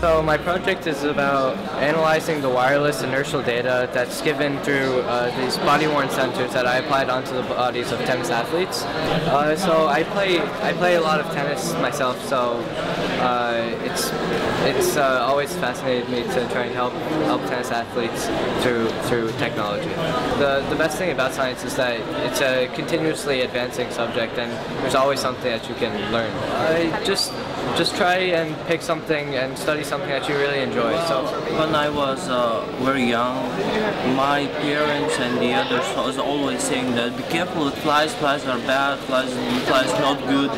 So my project is about analyzing the wireless inertial data that's given through uh, these body-worn sensors that I applied onto the bodies of tennis athletes. Uh, so I play I play a lot of tennis myself, so uh, it's it's uh, always fascinated me to try and help help tennis athletes through through technology. The the best thing about science is that it's a continuously advancing subject, and there's always something that you can learn. I just just try and pick something and study something that you really enjoy. So when I was uh, very young, my parents and the others was always saying that be careful with flies, flies are bad, flies, flies not good,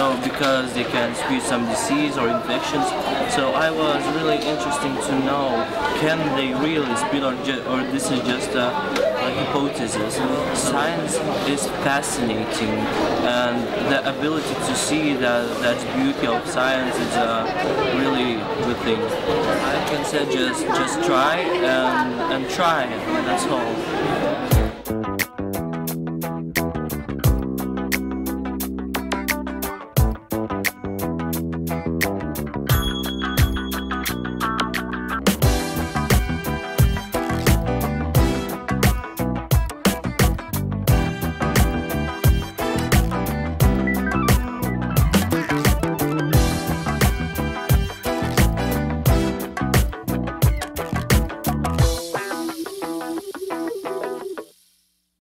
so because they can spread some disease or infections. So I was really interesting to know, can they really spread or, or this is just a, a hypothesis. Science is fascinating and the ability to see that, that beauty of science is a really good thing. I can say just just try and, and try, that's all.